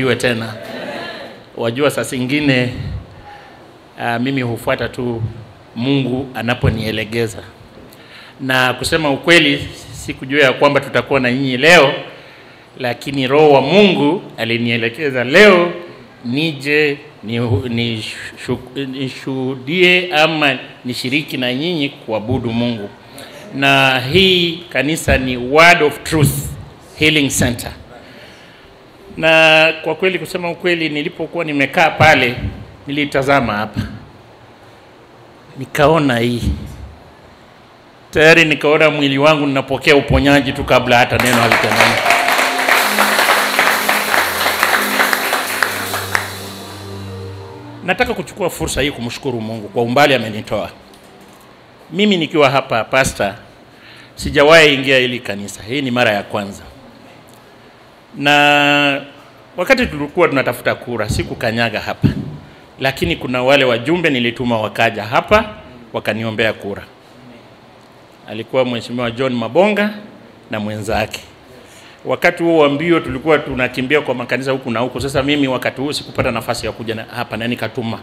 asifiwe tena. Wajua saa zingine uh, mimi hufuata tu Mungu anaponielegeza na kusema ukweli, sikujua ya kwamba tutakuwa na nyinyi leo, lakini Roho wa Mungu alinielekeza leo nije nishuhudie ni, ni ama nishiriki na nyinyi kuabudu Mungu, na hii kanisa ni Word of Truth Healing Center na kwa kweli kusema ukweli, nilipokuwa nimekaa pale, nilitazama hapa, nikaona hii. Tayari, nikaona mwili wangu ninapokea uponyaji tu kabla hata neno halitanena. Nataka kuchukua fursa hii kumshukuru Mungu. Kwa umbali amenitoa. Mimi nikiwa hapa pasta, sijawahi ingia hili kanisa, hii ni mara ya kwanza na wakati tulikuwa tunatafuta kura sikukanyaga hapa, lakini kuna wale wajumbe nilituma wakaja hapa wakaniombea kura. Alikuwa Mheshimiwa John Mabonga na mwenzake. Wakati huo wa mbio tulikuwa tunakimbia kwa makanisa huku na huku. Sasa mimi wakati huo sikupata nafasi ya kuja hapa na nikatuma,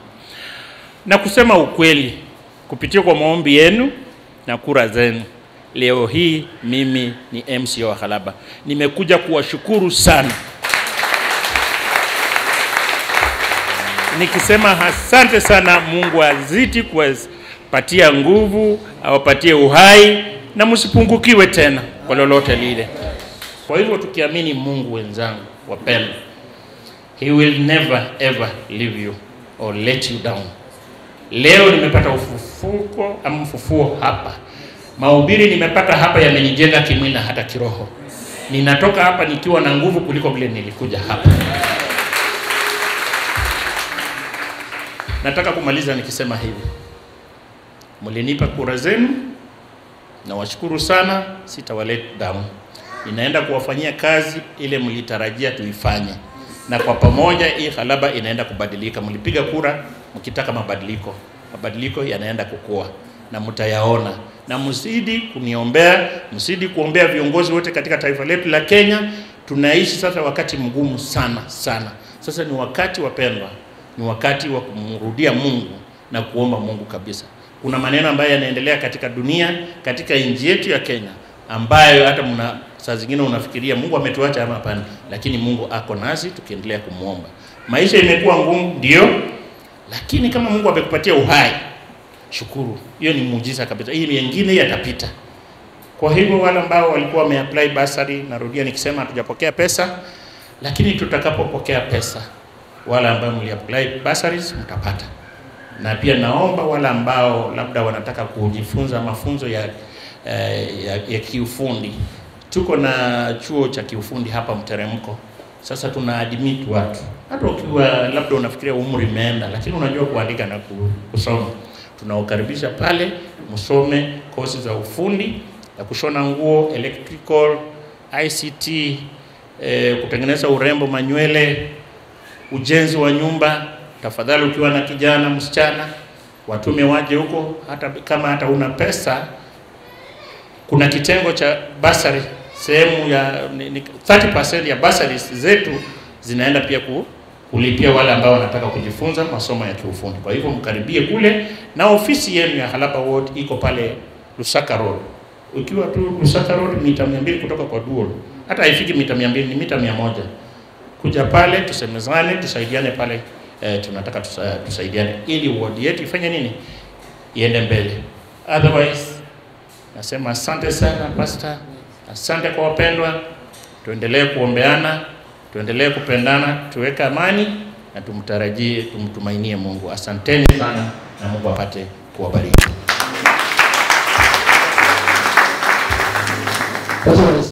na kusema ukweli, kupitia kwa maombi yenu na kura zenu Leo hii mimi ni MC wa Halaba, nimekuja kuwashukuru sana, nikisema asante sana. Mungu azidi kuwapatia nguvu, awapatie uhai na msipungukiwe tena kwa lolote lile. Kwa hivyo tukiamini Mungu, wenzangu wapendwa, he will never ever leave you or let you down. Leo nimepata ufufuko ama mfufuo hapa mahubiri nimepata hapa yamenijenga kimwili na hata kiroho. Ninatoka hapa nikiwa na nguvu kuliko vile nilikuja hapa. Nataka kumaliza nikisema hivi, mlinipa kura zenu, nawashukuru sana, sitawalet damu. Inaenda kuwafanyia kazi ile mlitarajia tuifanye, na kwa pamoja hii Halaba inaenda kubadilika. Mlipiga kura mkitaka mabadiliko, mabadiliko yanaenda kukua na mtayaona na msidi kuniombea, msidi kuombea viongozi wote katika taifa letu la Kenya. Tunaishi sasa wakati mgumu sana sana. Sasa ni wakati wapendwa, ni wakati wa kumrudia Mungu na kuomba Mungu kabisa. Kuna maneno ambayo yanaendelea katika dunia, katika nchi yetu ya Kenya, ambayo hata mna saa zingine unafikiria Mungu ametuacha ama hapana, lakini Mungu ako nasi tukiendelea kumwomba. Maisha imekuwa ngumu, ndio, lakini kama Mungu amekupatia uhai shukuru, hiyo ni muujiza kabisa. Hii mengine yatapita. Kwa hivyo wale ambao walikuwa wameapply basari, narudia nikisema hatujapokea pesa, lakini tutakapopokea pesa, wale ambao mliapply basaries mtapata. Na pia naomba wale ambao labda wanataka kujifunza mafunzo ya, eh, ya, ya kiufundi, tuko na chuo cha kiufundi hapa Mteremko. Sasa tuna admit watu, hata ukiwa labda unafikiria umri umeenda, lakini unajua kuandika na kusoma tunaokaribisha pale msome kosi za ufundi ya kushona nguo, electrical, ICT, eh, kutengeneza urembo, manywele, ujenzi wa nyumba. Tafadhali ukiwa na kijana msichana, watume waje huko, hata kama hata una pesa. Kuna kitengo cha basari, sehemu ya 30% ya basari zetu zinaenda pia ku kulipia wale ambao wanataka kujifunza masomo ya kiufundi. Kwa hivyo mkaribie kule, na ofisi yenu ya Halaba Ward iko pale Lusaka Road. Ukiwa tu Lusaka Road mita 200 kutoka kwa Duol, hata haifiki mita 200, ni mita 100. Kuja pale tusemezane, tusaidiane pale eh, tunataka tusa, tusaidiane ili ward yetu ifanye nini, iende mbele. Otherwise nasema asante sana pastor, asante kwa wapendwa, tuendelee kuombeana tuendelee kupendana, tuweke amani na tumtarajie, tumtumainie Mungu. Asanteni sana na Mungu apate kuwabariki.